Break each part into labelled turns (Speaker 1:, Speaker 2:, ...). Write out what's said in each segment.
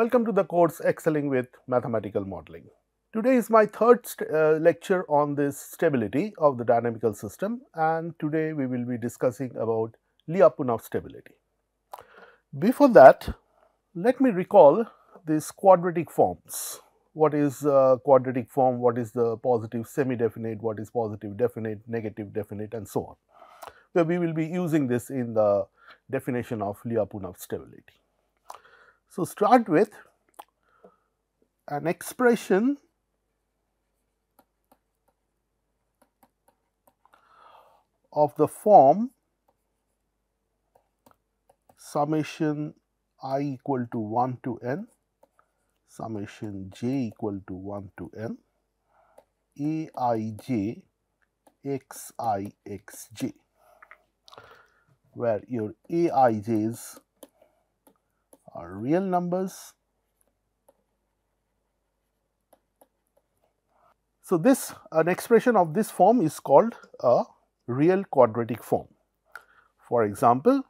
Speaker 1: Welcome to the course Excelling with Mathematical Modeling. Today is my third uh, lecture on this stability of the dynamical system and today we will be discussing about Lyapunov stability. Before that, let me recall these quadratic forms. What is uh, quadratic form, what is the positive semi-definite, what is positive definite, negative definite and so on. So, we will be using this in the definition of Lyapunov stability. So, start with an expression of the form summation i equal to 1 to n, summation j equal to 1 to n, a i j x i x j, where your a i j's are real numbers. So, this an expression of this form is called a real quadratic form. For example,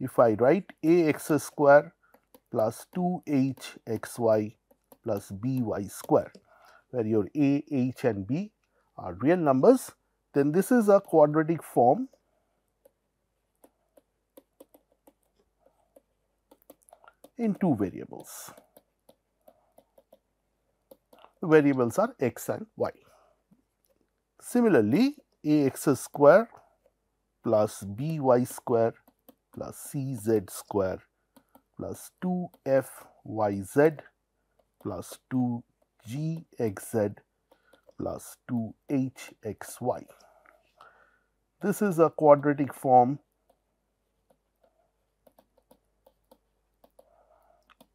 Speaker 1: if I write a x square plus 2 h x y plus b y square, where your a, h and b are real numbers, then this is a quadratic form in two variables. The variables are x and y. Similarly, a x square plus b y square plus c z square plus 2 f y z plus 2 g x z plus 2 h x y. This is a quadratic form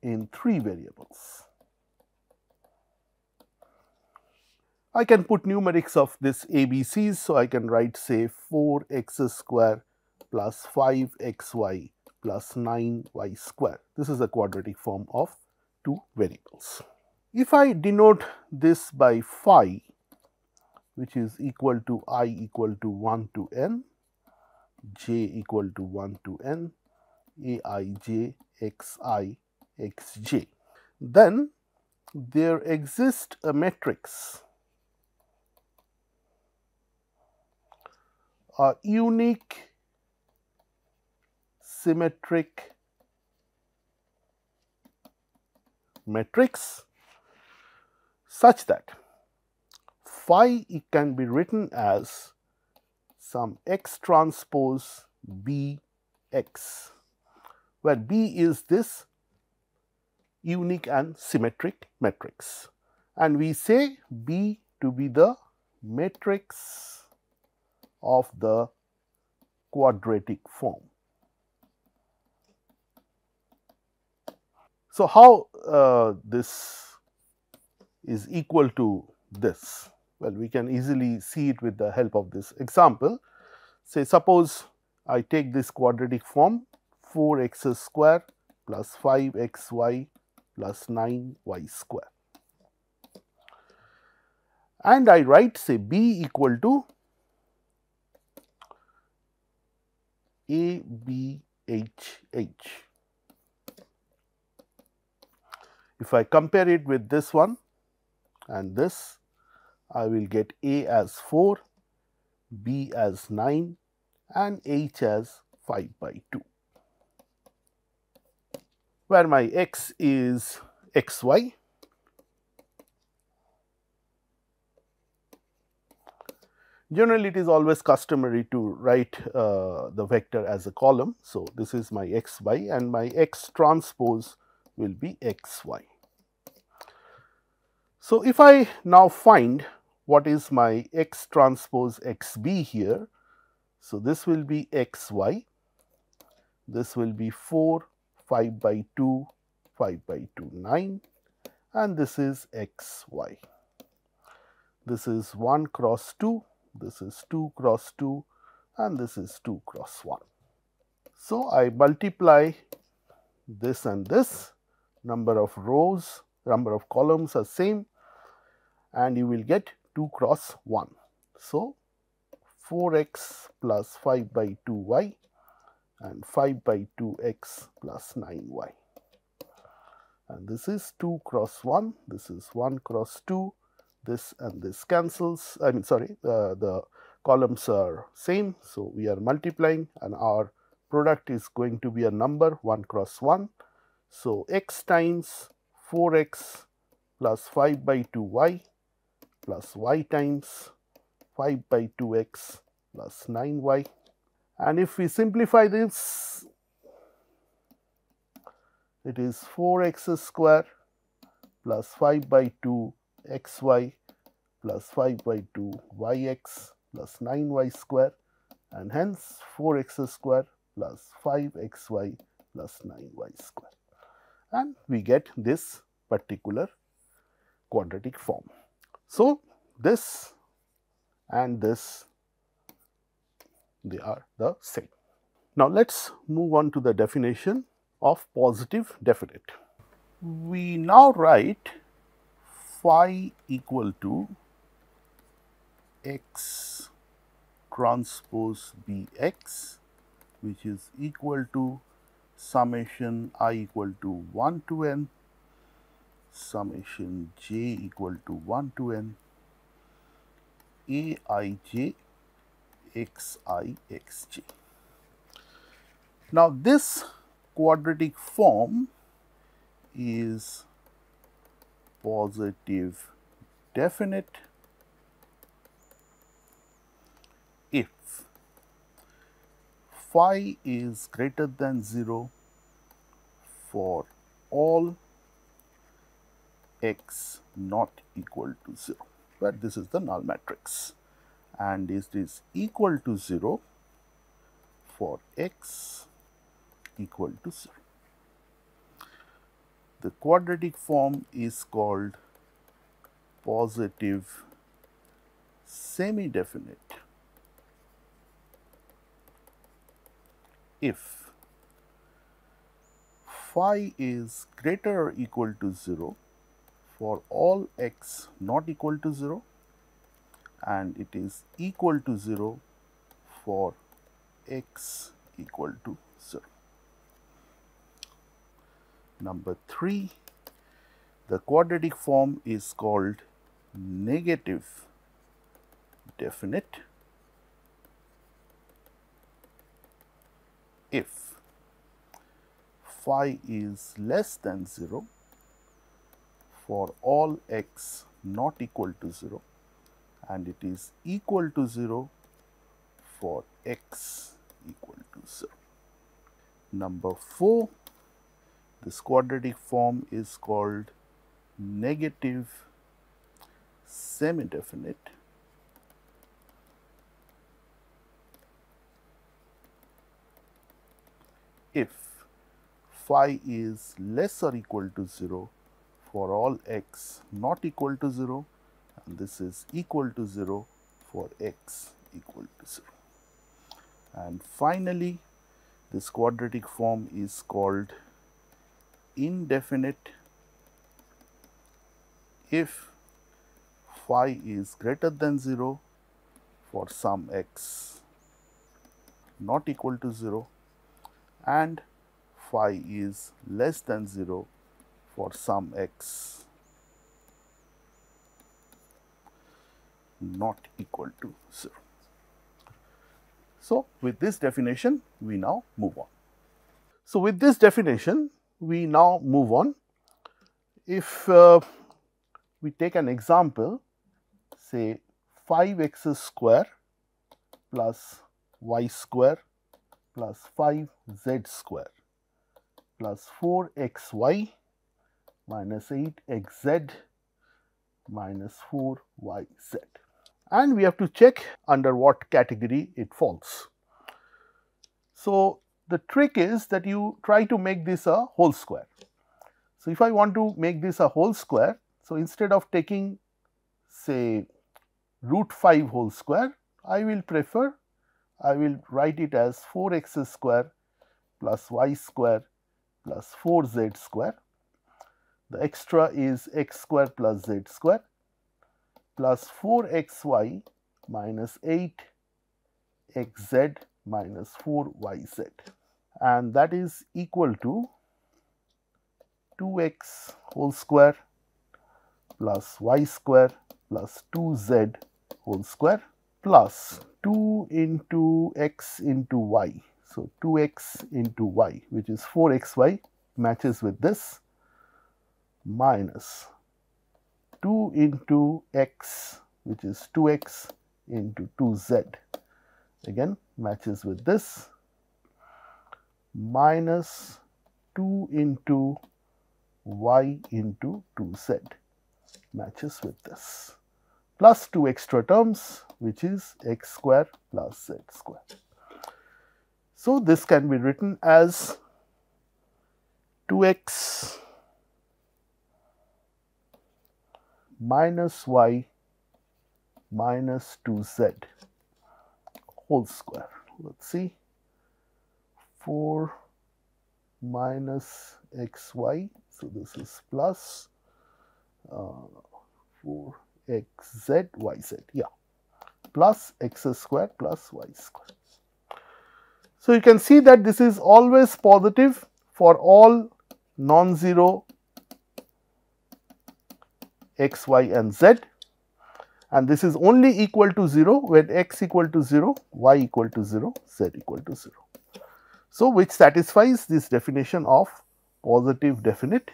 Speaker 1: in three variables. I can put numerics of this ABCs. So, I can write say 4 x square plus 5 x y plus 9 y square. This is a quadratic form of two variables. If I denote this by phi which is equal to i equal to 1 to n, j equal to 1 to n, a i j x i x j. Then there exists a matrix, a unique symmetric matrix such that phi it can be written as some x transpose b x, where b is this unique and symmetric matrix. And we say B to be the matrix of the quadratic form. So, how uh, this is equal to this? Well, we can easily see it with the help of this example. Say, suppose I take this quadratic form 4 x square plus 5 x y plus 9 y square. And I write say b equal to a b h h. If I compare it with this one and this, I will get a as 4, b as 9 and h as 5 by 2 where my x is x y. Generally, it is always customary to write uh, the vector as a column. So, this is my x y and my x transpose will be x y. So, if I now find what is my x transpose x b here. So, this will be x y, this will be 4 5 by 2, 5 by 2, 9 and this is x y. This is 1 cross 2, this is 2 cross 2 and this is 2 cross 1. So, I multiply this and this number of rows, number of columns are same and you will get 2 cross 1. So, 4x plus 5 by 2 y and 5 by 2 x plus 9 y. and this is 2 cross 1, this is 1 cross 2, this and this cancels, I mean sorry, uh, the columns are same. So, we are multiplying and our product is going to be a number 1 cross 1. So, x times 4x plus 5 by 2 y plus y times 5 by 2x plus 9y. And if we simplify this, it is 4x square plus 5 by 2 xy plus 5 by 2 yx plus 9y square and hence 4x square plus 5xy plus 9y square and we get this particular quadratic form. So, this and this they are the same. Now, let us move on to the definition of positive definite. We now write phi equal to x transpose bx which is equal to summation i equal to 1 to n summation j equal to 1 to n a i j x i x j. Now, this quadratic form is positive definite if phi is greater than 0 for all x not equal to 0 where this is the null matrix and is equal to 0 for x equal to 0. The quadratic form is called positive semi-definite if phi is greater or equal to 0 for all x not equal to 0 and it is equal to 0 for x equal to 0. Number 3, the quadratic form is called negative definite if phi is less than 0 for all x not equal to 0 and it is equal to 0 for x equal to 0. Number 4, this quadratic form is called negative semi-definite if phi is less or equal to 0 for all x not equal to 0 and this is equal to 0 for x equal to 0. And finally, this quadratic form is called indefinite if phi is greater than 0 for some x not equal to 0 and phi is less than 0 for some x not equal to 0. So, with this definition we now move on. So, with this definition we now move on. If uh, we take an example say 5 x square plus y square plus 5 z square plus 4 x y minus 8 x z minus 4 y z and we have to check under what category it falls. So, the trick is that you try to make this a whole square. So, if I want to make this a whole square, so instead of taking say root 5 whole square, I will prefer I will write it as 4 x square plus y square plus 4 z square. The extra is x square plus z square plus 4 x y minus 8 x z minus 4 y z and that is equal to 2x whole square plus y square plus 2z whole square plus 2 into x into y. So, 2x into y which is 4xy matches with this minus 2 into x which is 2x into 2z again matches with this. Minus 2 into y into 2z matches with this. Plus 2 extra terms which is x square plus z square. So, this can be written as 2x minus y minus 2z whole square. Let us see 4 minus xy. So, this is plus uh, 4 xz yz yeah plus x square plus y square. So, you can see that this is always positive for all non-zero x, y and z and this is only equal to 0 when x equal to 0, y equal to 0, z equal to 0. So, which satisfies this definition of positive definite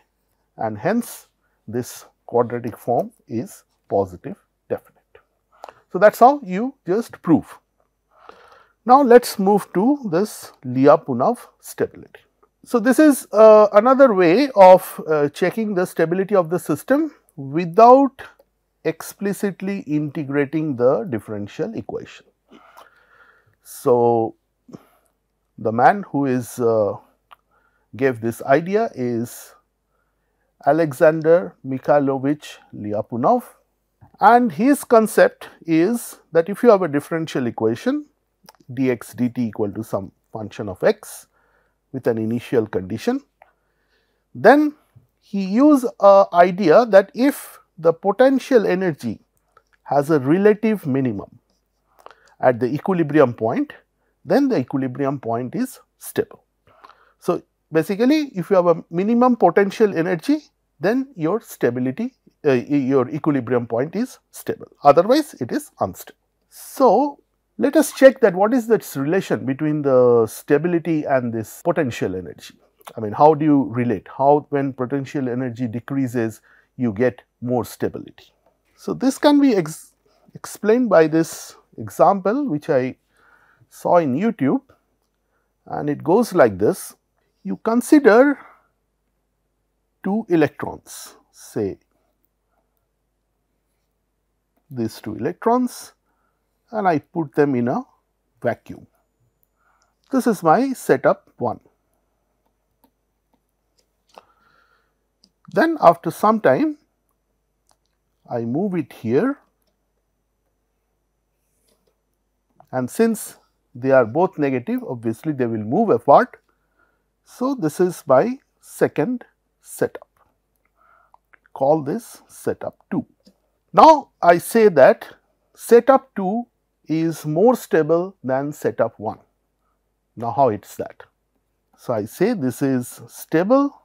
Speaker 1: and hence this quadratic form is positive definite. So, that is how you just prove. Now, let us move to this Lyapunov stability. So, this is uh, another way of uh, checking the stability of the system without explicitly integrating the differential equation. So, the man who is uh, gave this idea is Alexander Mikhailovich Lyapunov and his concept is that if you have a differential equation dx dt equal to some function of x with an initial condition, then he used a idea that if the potential energy has a relative minimum at the equilibrium point, then the equilibrium point is stable. So, basically if you have a minimum potential energy, then your stability, uh, your equilibrium point is stable, otherwise it is unstable. So, let us check that what is this relation between the stability and this potential energy. I mean how do you relate, how when potential energy decreases you get more stability. So, this can be ex explained by this example which I saw in YouTube and it goes like this. You consider two electrons say these two electrons and I put them in a vacuum. This is my setup 1. Then after some time I move it here and since they are both negative obviously they will move apart. So, this is my second setup call this setup 2. Now, I say that setup 2 is more stable than setup 1. Now, how it is that? So, I say this is stable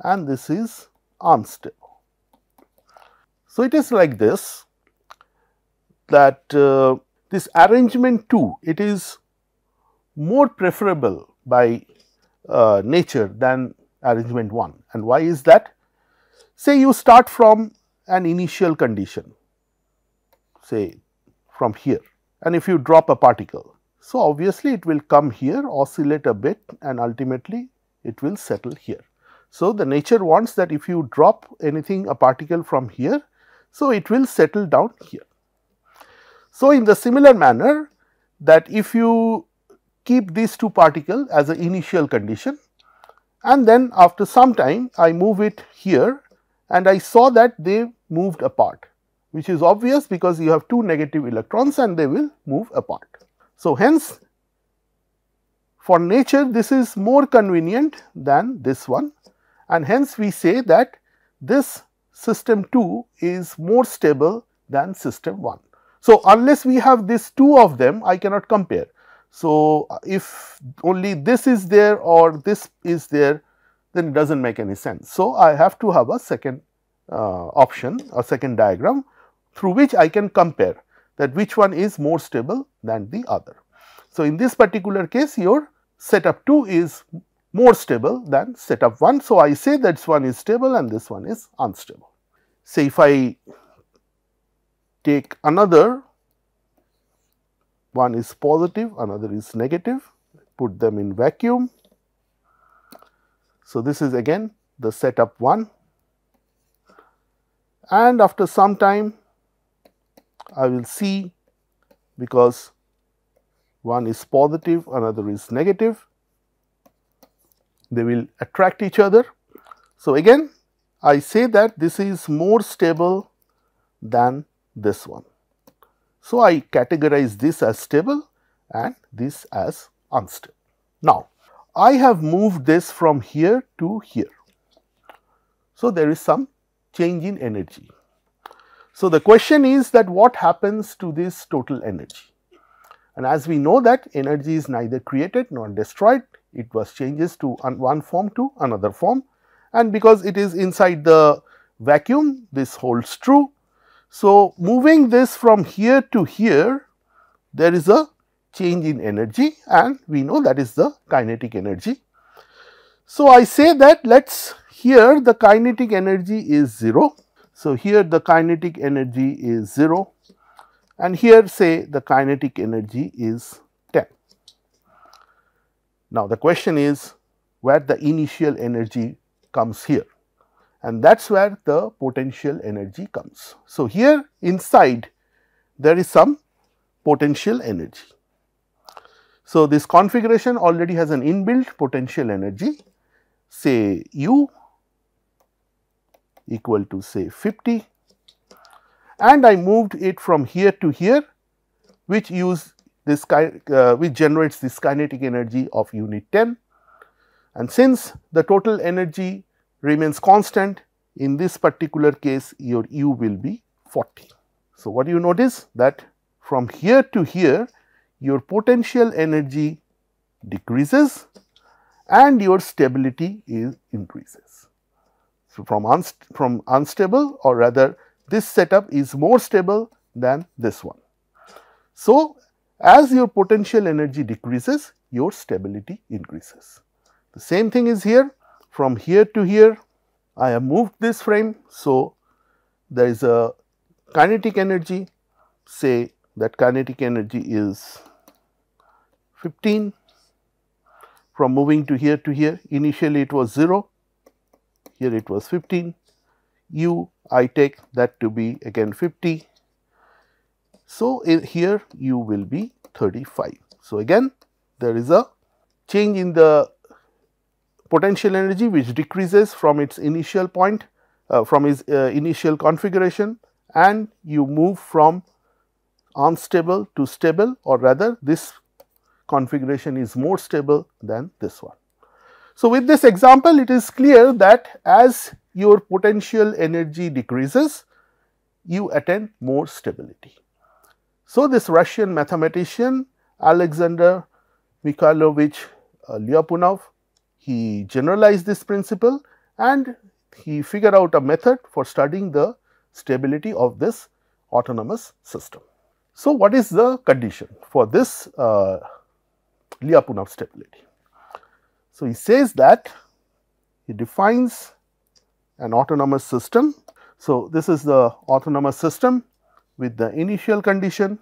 Speaker 1: and this is unstable. So, it is like this that uh, this arrangement 2 it is more preferable by uh, nature than arrangement 1 and why is that? Say you start from an initial condition say from here and if you drop a particle. So, obviously, it will come here oscillate a bit and ultimately it will settle here. So, the nature wants that if you drop anything a particle from here, so it will settle down here. So, in the similar manner that if you keep these two particles as an initial condition and then after some time I move it here and I saw that they moved apart which is obvious because you have two negative electrons and they will move apart. So, hence for nature this is more convenient than this one and hence we say that this system 2 is more stable than system 1. So, unless we have these two of them I cannot compare. So, if only this is there or this is there then it does not make any sense. So, I have to have a second uh, option or second diagram through which I can compare that which one is more stable than the other. So, in this particular case your setup 2 is more stable than setup 1. So, I say that this one is stable and this one is unstable. Say if I take another one is positive, another is negative, put them in vacuum. So, this is again the setup 1 and after some time I will see because one is positive, another is negative, they will attract each other. So, again I say that this is more stable than this one. So, I categorize this as stable and this as unstable. Now, I have moved this from here to here. So, there is some change in energy. So, the question is that what happens to this total energy? And as we know that energy is neither created nor destroyed, it was changes to one form to another form and because it is inside the vacuum this holds true. So, moving this from here to here there is a change in energy and we know that is the kinetic energy. So, I say that let us here the kinetic energy is 0. So, here the kinetic energy is 0 and here say the kinetic energy is 10. Now, the question is where the initial energy comes here and that is where the potential energy comes. So, here inside there is some potential energy. So, this configuration already has an inbuilt potential energy say u equal to say 50 and I moved it from here to here which use this uh, which generates this kinetic energy of unit 10 and since the total energy remains constant in this particular case your u will be 40. So, what you notice that from here to here your potential energy decreases and your stability is increases. So, from, unst from unstable or rather this setup is more stable than this one. So, as your potential energy decreases your stability increases. The same thing is here from here to here I have moved this frame. So, there is a kinetic energy say that kinetic energy is 15 from moving to here to here initially it was 0 here it was 15 u I take that to be again 50. So, here u will be 35. So, again there is a change in the potential energy which decreases from its initial point uh, from its uh, initial configuration and you move from unstable to stable or rather this configuration is more stable than this one. So, with this example it is clear that as your potential energy decreases you attain more stability. So, this Russian mathematician Alexander Mikhailovich uh, Lyapunov he generalized this principle and he figured out a method for studying the stability of this autonomous system. So, what is the condition for this uh, Lyapunov stability? So, he says that he defines an autonomous system. So, this is the autonomous system with the initial condition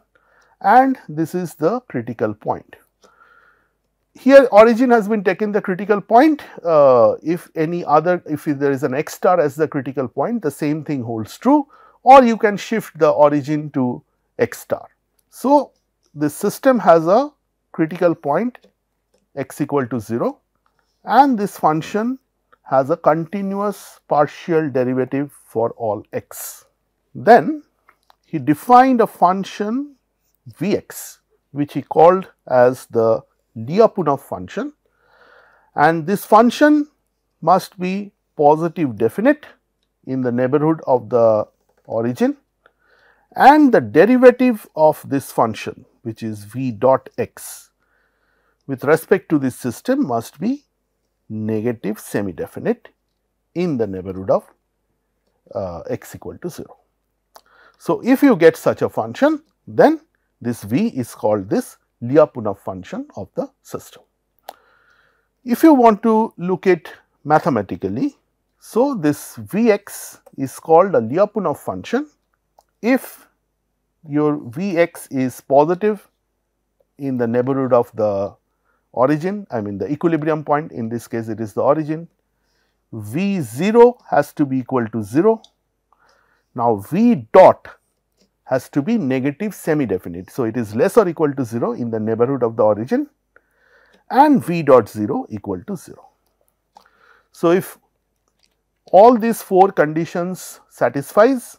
Speaker 1: and this is the critical point. Here origin has been taken the critical point, uh, if any other, if there is an x star as the critical point, the same thing holds true or you can shift the origin to x star. So, this system has a critical point x equal to 0 and this function has a continuous partial derivative for all x. Then he defined a function Vx which he called as the Lyapunov function and this function must be positive definite in the neighborhood of the origin and the derivative of this function which is v dot x with respect to this system must be negative semi-definite in the neighborhood of uh, x equal to 0. So, if you get such a function then this v is called this Lyapunov function of the system. If you want to look at mathematically, so this Vx is called a Lyapunov function if your Vx is positive in the neighborhood of the origin, I mean the equilibrium point, in this case it is the origin, V0 has to be equal to 0. Now, V dot has to be negative semi-definite. So, it is less or equal to 0 in the neighborhood of the origin and V dot 0 equal to 0. So, if all these four conditions satisfies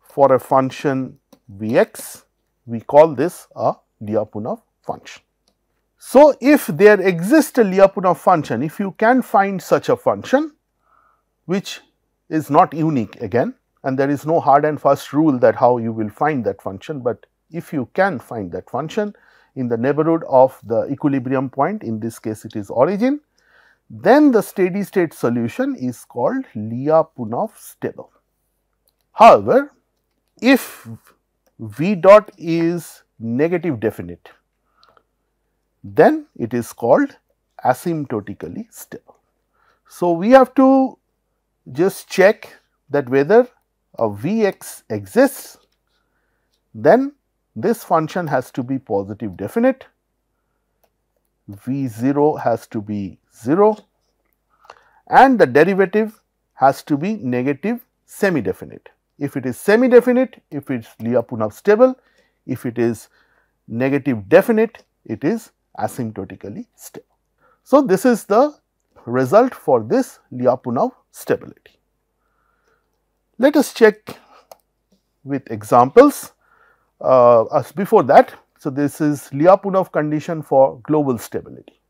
Speaker 1: for a function Vx, we call this a Lyapunov function. So, if there exists a Lyapunov function, if you can find such a function which is not unique again and there is no hard and fast rule that how you will find that function, but if you can find that function in the neighborhood of the equilibrium point in this case it is origin, then the steady state solution is called Lyapunov stable. However, if V dot is negative definite, then it is called asymptotically stable. So, we have to just check that whether a Vx exists, then this function has to be positive definite, V0 has to be 0 and the derivative has to be negative semi definite. If it is semi definite, if it is Lyapunov stable, if it is negative definite, it is asymptotically stable. So, this is the result for this Lyapunov stability. Let us check with examples. Uh, as before that, so this is Lyapunov condition for global stability.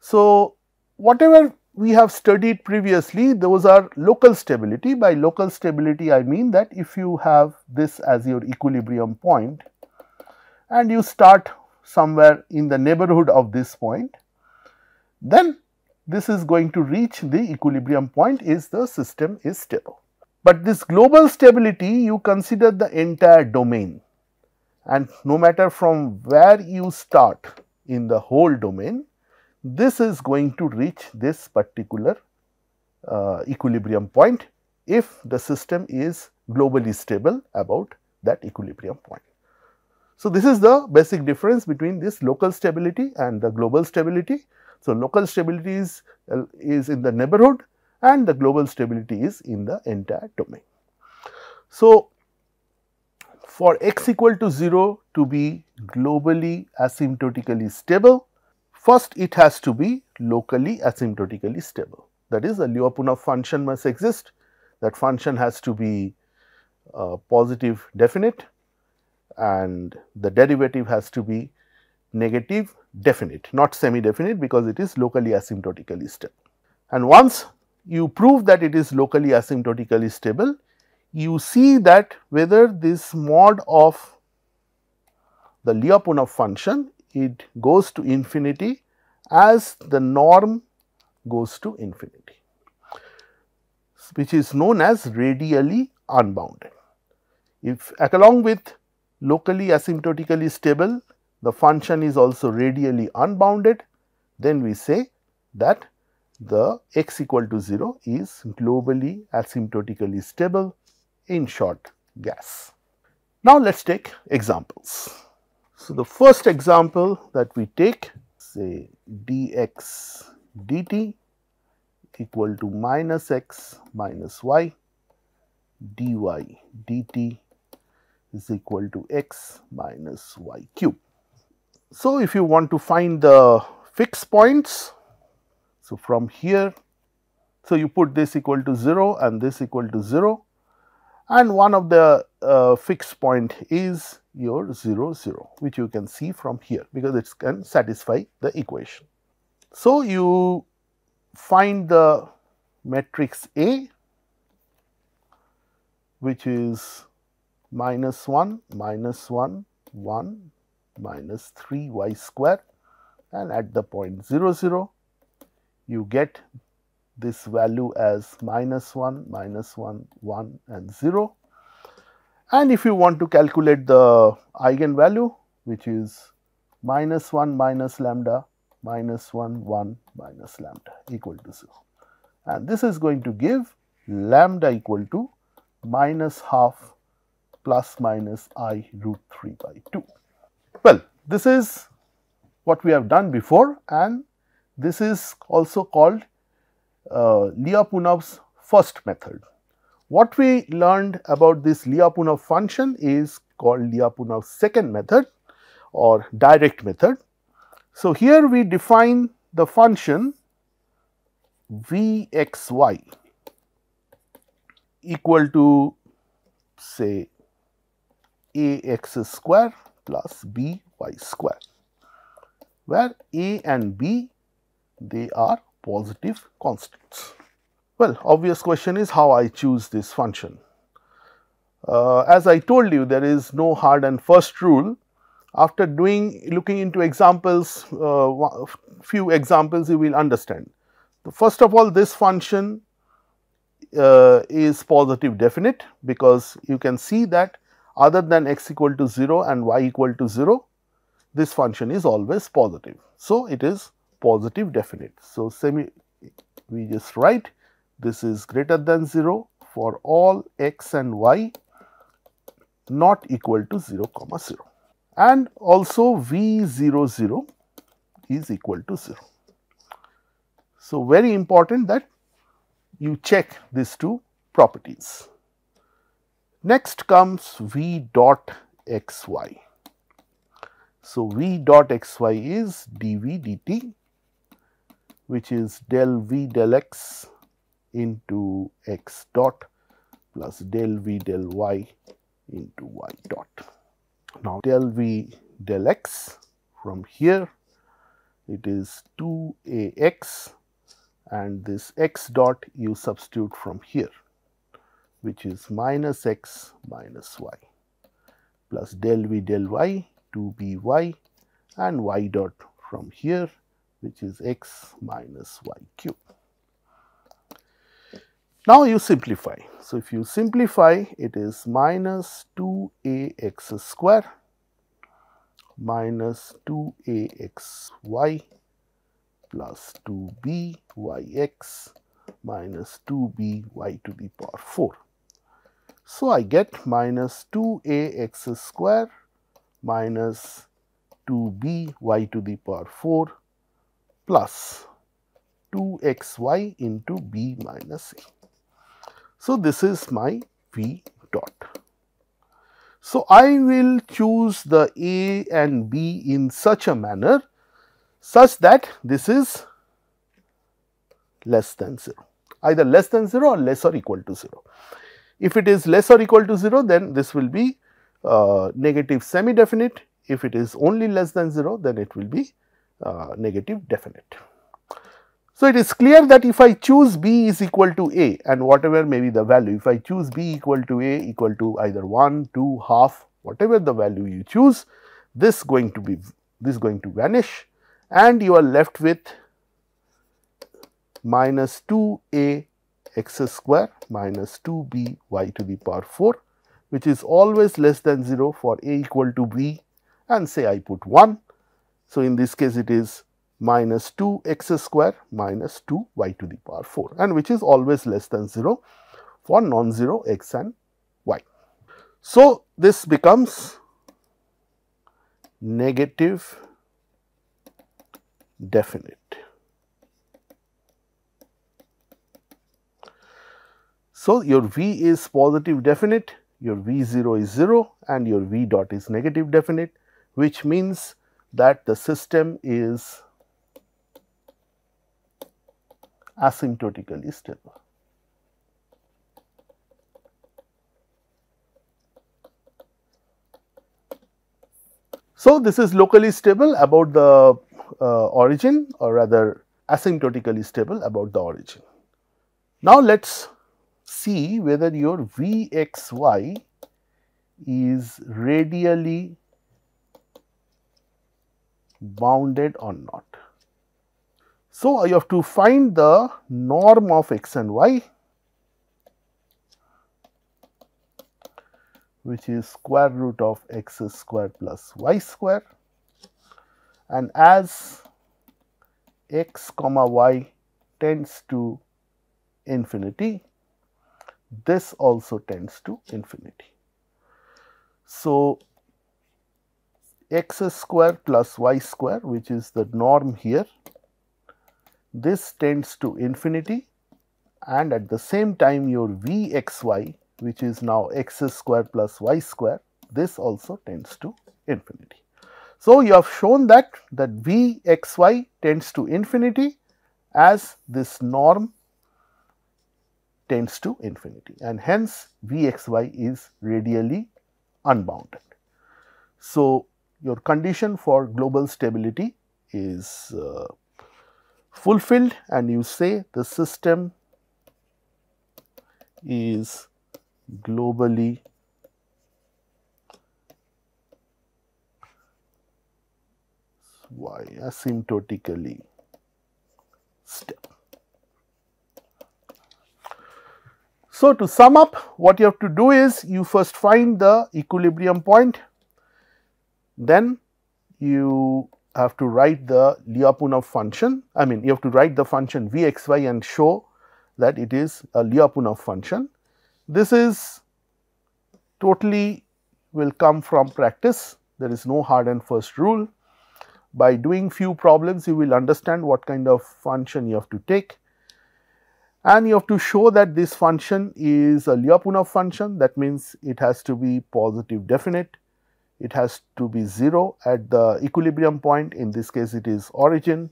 Speaker 1: So, whatever we have studied previously, those are local stability. By local stability, I mean that if you have this as your equilibrium point and you start somewhere in the neighborhood of this point, then this is going to reach the equilibrium point is the system is stable. But this global stability you consider the entire domain and no matter from where you start in the whole domain, this is going to reach this particular uh, equilibrium point if the system is globally stable about that equilibrium point. So, this is the basic difference between this local stability and the global stability. So, local stability is, uh, is in the neighborhood and the global stability is in the entire domain. So, for x equal to 0 to be globally asymptotically stable, first it has to be locally asymptotically stable. That is a Lyapunov function must exist, that function has to be uh, positive definite and the derivative has to be negative definite, not semi-definite because it is locally asymptotically stable. And once you prove that it is locally asymptotically stable, you see that whether this mod of the Lyapunov function it goes to infinity as the norm goes to infinity, which is known as radially unbounded. If along with locally asymptotically stable, the function is also radially unbounded, then we say that the x equal to 0 is globally asymptotically stable in short gas. Now, let us take examples. So, the first example that we take say dx dt equal to minus x minus y dy dt is equal to x minus y cube. So, if you want to find the fixed points, so from here, so you put this equal to 0 and this equal to 0 and one of the uh, fixed point is your 0 0 which you can see from here because it can satisfy the equation. So, you find the matrix A which is minus 1 minus 1 1 minus 3 y square and at the point 0 0 you get this value as minus 1, minus 1, 1 and 0. And if you want to calculate the eigenvalue which is minus 1 minus lambda minus 1 1 minus lambda equal to 0. And this is going to give lambda equal to minus half plus minus i root 3 by 2. Well, this is what we have done before and this is also called uh, Lyapunov's first method. What we learned about this Lyapunov function is called Lyapunov's second method or direct method. So, here we define the function Vxy equal to say ax square plus by square, where a and b they are positive constants. Well, obvious question is how I choose this function. Uh, as I told you there is no hard and first rule. After doing looking into examples, uh, few examples you will understand. First of all this function uh, is positive definite because you can see that other than x equal to 0 and y equal to 0, this function is always positive. So, it is positive definite. So, semi we just write this is greater than 0 for all x and y not equal to 0 comma 0 and also v 0 0 is equal to 0. So, very important that you check these two properties. Next comes v dot x y. So, v dot x y is dv dt which is del v del x into x dot plus del v del y into y dot. Now, del v del x from here it is 2 a x and this x dot you substitute from here which is minus x minus y plus del v del y 2 b y and y dot from here which is x minus y cube. Now, you simplify. So, if you simplify it is minus 2 a x square minus 2 a x y plus 2 b y x minus 2 b y to the power 4. So, I get minus 2 a x square minus 2 b y to the power 4 plus 2xy into b minus a. So, this is my v dot. So, I will choose the a and b in such a manner such that this is less than 0, either less than 0 or less or equal to 0. If it is less or equal to 0, then this will be uh, negative semi definite. If it is only less than 0, then it will be uh, negative definite. So, it is clear that if I choose b is equal to a and whatever may be the value, if I choose b equal to a equal to either 1, 2, half, whatever the value you choose, this going to be this going to vanish and you are left with minus 2 a x square minus 2 b y to the power 4 which is always less than 0 for a equal to b and say I put 1 so, in this case it is minus 2 x square minus 2 y to the power 4 and which is always less than 0 for non-zero x and y. So, this becomes negative definite. So, your v is positive definite, your v 0 is 0 and your v dot is negative definite which means that the system is asymptotically stable. So, this is locally stable about the uh, origin or rather asymptotically stable about the origin. Now, let us see whether your Vxy is radially bounded or not. So, I have to find the norm of x and y which is square root of x square plus y square and as x comma y tends to infinity, this also tends to infinity. So, x square plus y square which is the norm here, this tends to infinity and at the same time your vxy which is now x square plus y square, this also tends to infinity. So, you have shown that that v x y tends to infinity as this norm tends to infinity and hence v x y is radially unbounded. So, your condition for global stability is uh, fulfilled and you say the system is globally y asymptotically stable. So, to sum up what you have to do is you first find the equilibrium point, then you have to write the Lyapunov function, I mean you have to write the function Vxy and show that it is a Lyapunov function this is totally will come from practice. There is no hard and first rule. By doing few problems, you will understand what kind of function you have to take. And you have to show that this function is a Lyapunov function. That means it has to be positive definite. It has to be 0 at the equilibrium point. In this case, it is origin.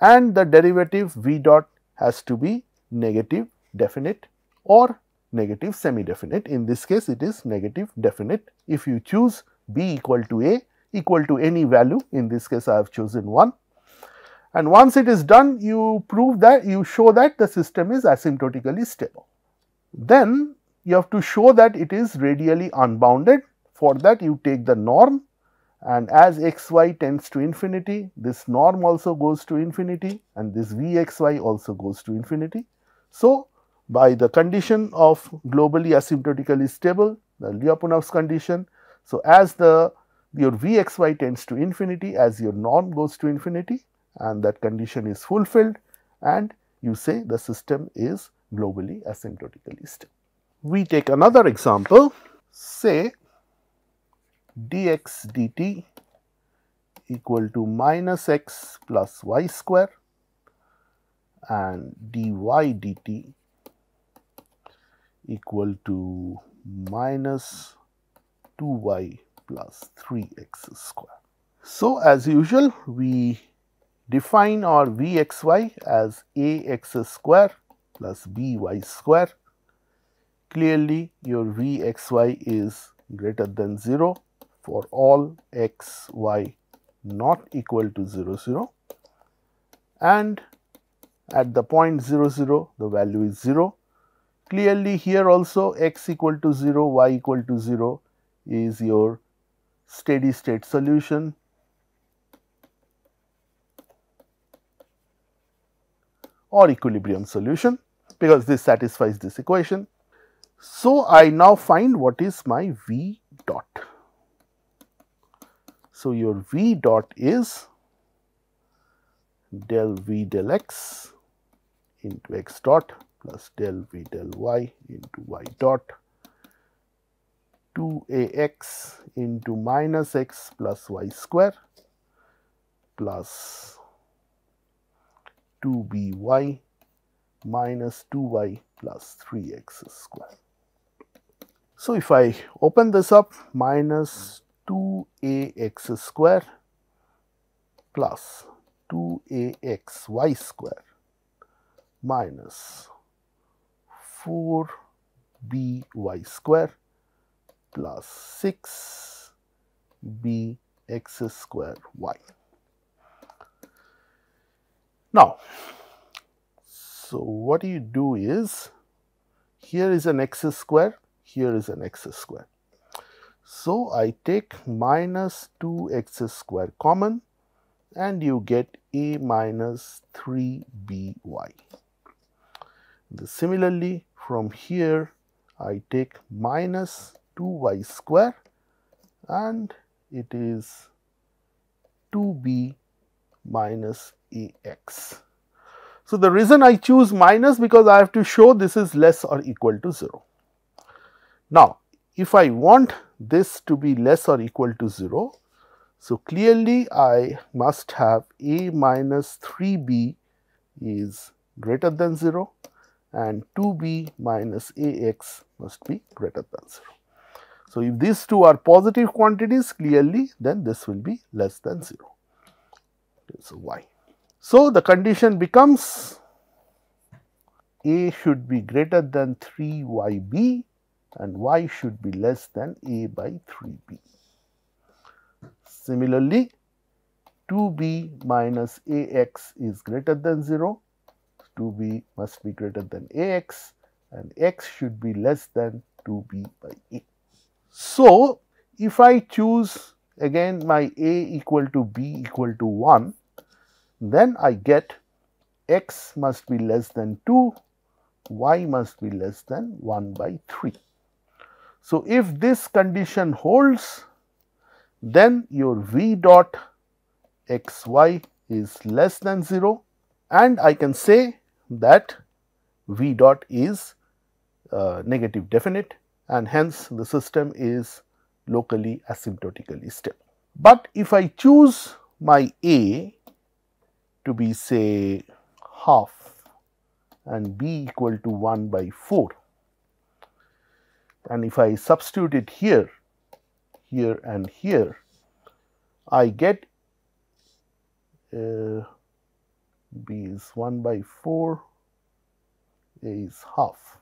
Speaker 1: And the derivative v dot has to be negative definite or negative semi-definite. In this case, it is negative definite. If you choose b equal to a equal to any value, in this case I have chosen 1. And once it is done, you prove that you show that the system is asymptotically stable. Then you have to show that it is radially unbounded. For that you take the norm and as x y tends to infinity, this norm also goes to infinity and this v x y also goes to infinity. So, by the condition of globally asymptotically stable, the Lyapunov's condition. So, as the your Vxy tends to infinity as your norm goes to infinity and that condition is fulfilled and you say the system is globally asymptotically stable. We take another example say dx dt equal to minus x plus y square and dy dt equal to minus 2y plus 3x square. So, as usual we define our Vxy as ax square plus by square. Clearly, your Vxy is greater than 0 for all x, y not equal to 0, 0 and at the point 0, 0 the value is 0 Clearly here also x equal to 0, y equal to 0 is your steady state solution. or equilibrium solution because this satisfies this equation. So, I now find what is my V dot. So, your V dot is del V del x into x dot plus del v del y into y dot 2ax into minus x plus y square plus 2by minus 2y plus 3x square. So, if I open this up minus 2ax square plus 2axy square minus 4 b y square plus 6 b x square y. Now, so what you do is here is an x square, here is an x square. So, I take minus 2 x square common. and you get a minus 3by. Similarly, from here I take minus 2y square and it is 2b minus ax. So, the reason I choose minus because I have to show this is less or equal to 0. Now, if I want this to be less or equal to 0, so clearly I must have a minus 3b is greater than 0 and 2b minus ax must be greater than 0. So, if these two are positive quantities clearly then this will be less than 0. So, y. So, the condition becomes a should be greater than 3 yb and y should be less than a by 3b. Similarly, 2b minus ax is greater than 0, 2b must be greater than ax and x should be less than 2b by a. So, if I choose again my a equal to b equal to 1, then I get x must be less than 2, y must be less than 1 by 3. So, if this condition holds, then your v dot x y is less than 0 and I can say that v dot is uh, negative definite and hence the system is locally asymptotically stable. But if I choose my A to be say half and B equal to 1 by 4 and if I substitute it here, here and here, I get uh, B is 1 by 4, A is half.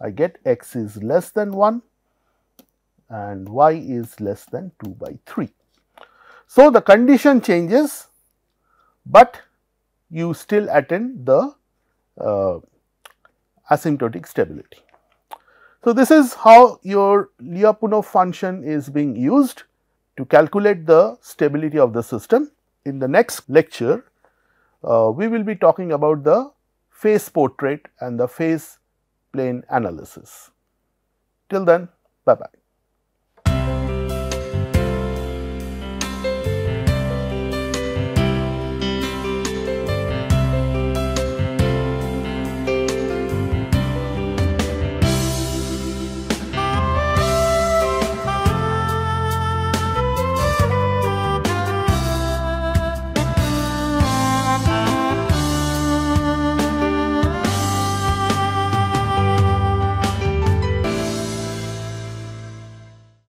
Speaker 1: I get x is less than 1 and y is less than 2 by 3. So, the condition changes, but you still attain the uh, asymptotic stability. So, this is how your Lyapunov function is being used to calculate the stability of the system. In the next lecture, uh, we will be talking about the phase portrait and the phase plane analysis. Till then, bye bye.